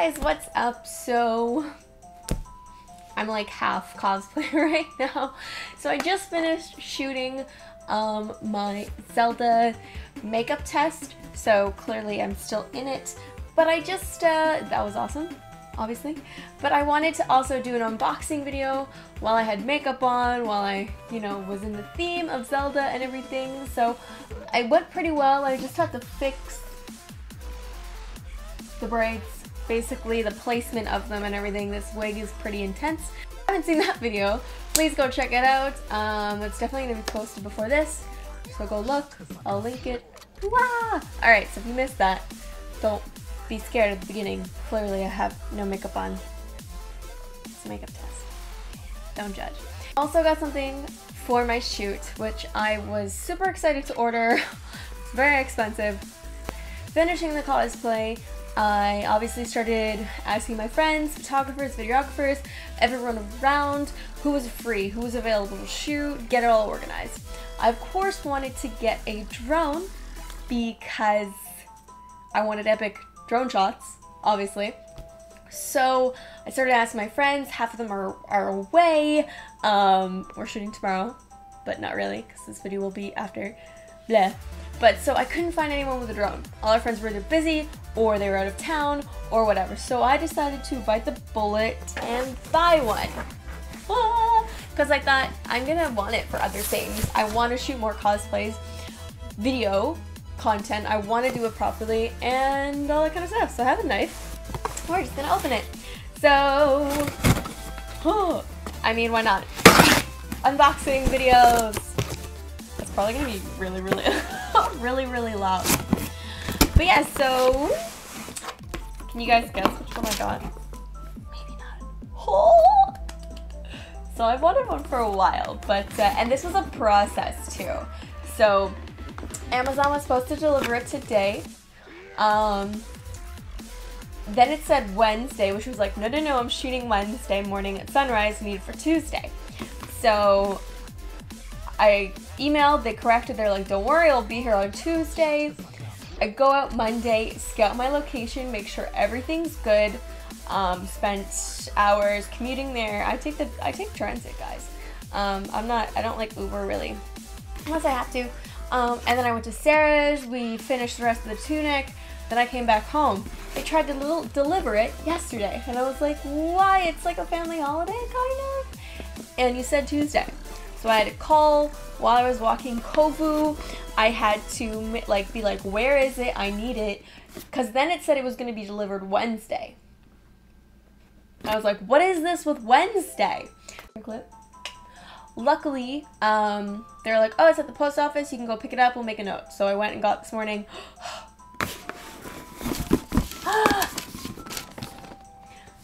guys, what's up? So, I'm like half cosplay right now. So I just finished shooting um, my Zelda makeup test. So clearly I'm still in it. But I just, uh, that was awesome, obviously. But I wanted to also do an unboxing video while I had makeup on, while I, you know, was in the theme of Zelda and everything. So I went pretty well. I just had to fix the braids basically the placement of them and everything. This wig is pretty intense. If haven't seen that video, please go check it out. Um, it's definitely going to be posted before this, so go look. I'll link it. Wah! Alright, so if you missed that, don't be scared at the beginning. Clearly I have no makeup on. It's a makeup test. Don't judge. Also got something for my shoot, which I was super excited to order. it's very expensive. Finishing the cosplay, I obviously started asking my friends, photographers, videographers, everyone around who was free, who was available to shoot, get it all organized. I of course wanted to get a drone because I wanted epic drone shots, obviously. So I started asking my friends, half of them are, are away. Um, we're shooting tomorrow, but not really because this video will be after. Blah. But so I couldn't find anyone with a drone. All our friends were either busy or they were out of town or whatever. So I decided to bite the bullet and buy one. Ah, because I thought I'm gonna want it for other things. I want to shoot more cosplays, video content. I want to do it properly and all that kind of stuff. So I have a knife. We're just gonna open it. So, I mean, why not? Unboxing videos. It's probably gonna be really, really, really, really loud. But yeah, so can you guys guess which one I got? Maybe not. Oh! So I've wanted one for a while, but uh, and this was a process too. So Amazon was supposed to deliver it today. Um, then it said Wednesday, which was like, no, no, no, I'm shooting Wednesday morning at sunrise, need it for Tuesday. So I emailed, they corrected, they're like, don't worry, I'll be here on Tuesday. I go out Monday, scout my location, make sure everything's good. Um, spent hours commuting there. I take the I take transit, guys. Um, I'm not I don't like Uber really, unless I have to. Um, and then I went to Sarah's. We finished the rest of the tunic. Then I came back home. They tried to little deliver it yesterday, and I was like, why? It's like a family holiday, kind of. And you said Tuesday. So I had to call while I was walking Kovu. I had to like be like, where is it? I need it. Because then it said it was going to be delivered Wednesday. I was like, what is this with Wednesday? Luckily, um, they're like, oh, it's at the post office. You can go pick it up. We'll make a note. So I went and got this morning.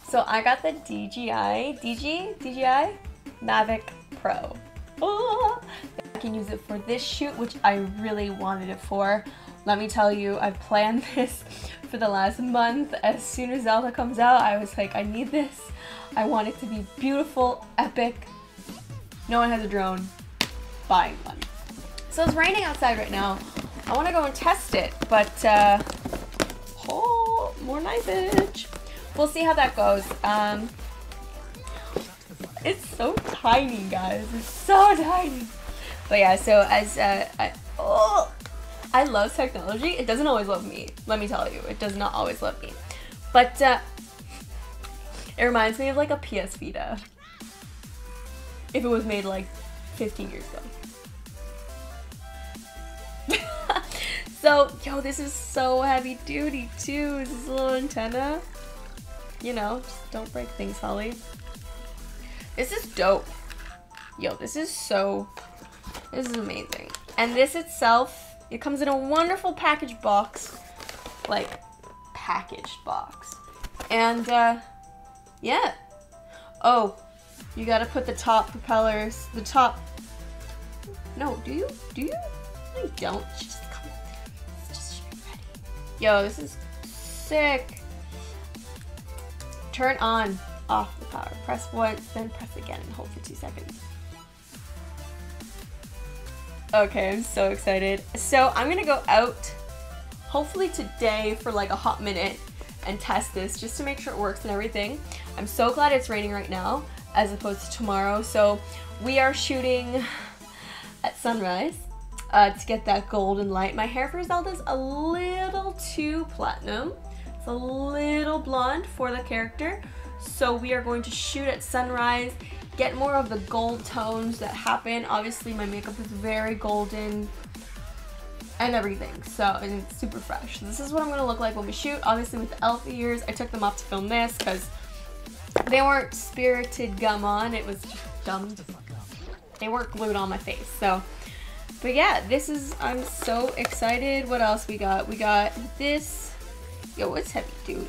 so I got the DJI, DG, DJI Mavic Pro. Oh, I can use it for this shoot, which I really wanted it for. Let me tell you, I've planned this for the last month. As soon as Zelda comes out, I was like, I need this. I want it to be beautiful, epic. No one has a drone. Buying one. So it's raining outside right now. I want to go and test it, but uh, oh, more knifeage. We'll see how that goes. Um, it's so tiny, guys. It's so tiny. But yeah, so as uh, I, oh, I love technology. It doesn't always love me. Let me tell you, it does not always love me. But uh, it reminds me of like a PS Vita. If it was made like 15 years ago. so, yo, this is so heavy duty too. This is a little antenna. You know, just don't break things, Holly. This is dope. Yo, this is so, this is amazing. And this itself, it comes in a wonderful package box. Like, packaged box. And, uh, yeah. Oh, you gotta put the top propellers, the top, no, do you? Do you? No, you don't. Just come, just ready. Yo, this is sick. Turn on off the power. Press once, then press again and hold for two seconds. Okay, I'm so excited. So I'm gonna go out, hopefully today for like a hot minute, and test this just to make sure it works and everything. I'm so glad it's raining right now as opposed to tomorrow. So we are shooting at sunrise uh, to get that golden light. My hair for Zelda's a little too platinum. It's a little blonde for the character. So we are going to shoot at sunrise, get more of the gold tones that happen. Obviously my makeup is very golden and everything. So, it's super fresh. This is what I'm gonna look like when we shoot. Obviously with the elf ears, I took them off to film this because they weren't spirited gum on. It was just gum. They weren't glued on my face. So, but yeah, this is, I'm so excited. What else we got? We got this. Yo, what's heavy duty?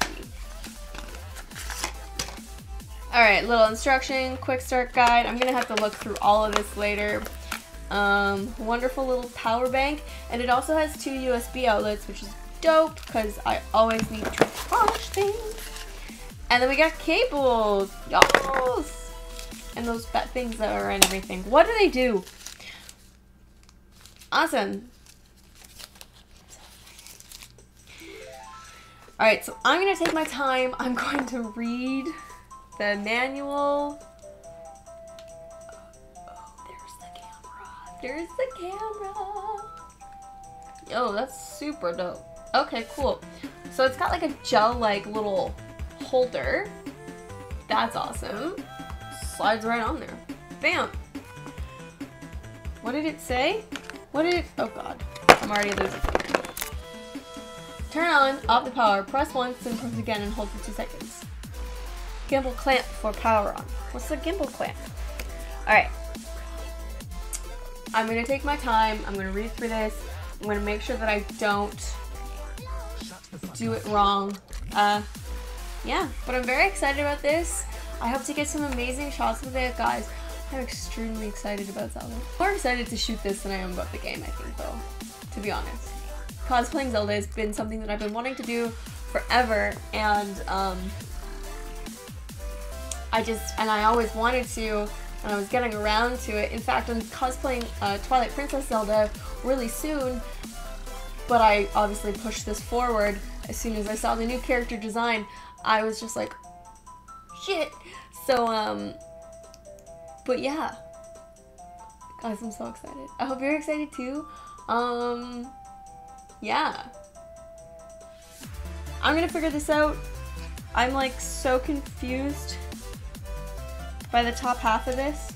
Alright, little instruction, quick start guide. I'm to have to look through all of this later. Um, wonderful little power bank. And it also has two USB outlets, which is dope because I always need to charge things. And then we got cables. Yes! And those things that are in everything. What do they do? Awesome. Alright, so I'm to take my time. I'm going to read the manual. Oh, there's the camera. There's the camera. Yo, that's super dope. Okay, cool. So it's got like a gel-like little holder. That's awesome. Slides right on there. Bam. What did it say? What did it, oh god. I'm already losing Turn on, off the power, press once and press again and hold for two seconds. Gimbal clamp for power on. What's the gimbal clamp? Alright. I'm gonna take my time, I'm gonna read through this, I'm gonna make sure that I don't do it wrong. Uh, yeah, but I'm very excited about this. I hope to get some amazing shots with it, guys. I'm extremely excited about Zelda. More excited to shoot this than I am about the game, I think, though, to be honest. Cosplaying Zelda has been something that I've been wanting to do forever, and um, I just, and I always wanted to, and I was getting around to it. In fact, I'm cosplaying uh, Twilight Princess Zelda really soon, but I obviously pushed this forward as soon as I saw the new character design. I was just like, shit. So, um, but yeah. Guys, I'm so excited. I hope you're excited too. Um, yeah. I'm gonna figure this out. I'm like so confused by the top half of this.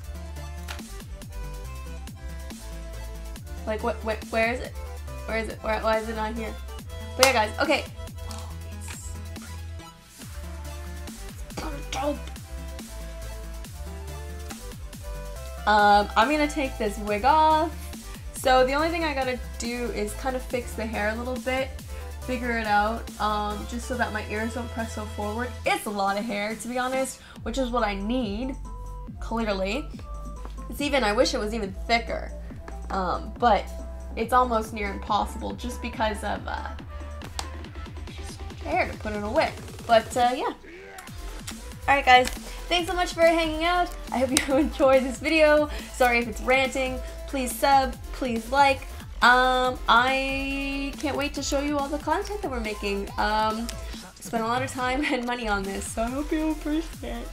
Like what, what where is it? Where is it? Where, why is it not here? But yeah guys, okay. Um, I'm gonna take this wig off. So the only thing I gotta do is kind of fix the hair a little bit, figure it out, um, just so that my ears don't press so forward. It's a lot of hair, to be honest, which is what I need, clearly. It's even, I wish it was even thicker, um, but it's almost near impossible just because of uh, hair to put it away. But uh, yeah. Alright guys, thanks so much for hanging out. I hope you enjoyed this video. Sorry if it's ranting. Please sub, please like. Um, I can't wait to show you all the content that we're making. Um, spent a lot of time and money on this, so I hope you appreciate it.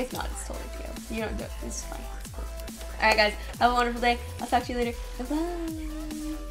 If not, it's totally chill. You don't do it. It's fine. Cool. Alright guys, have a wonderful day. I'll talk to you later. Bye-bye.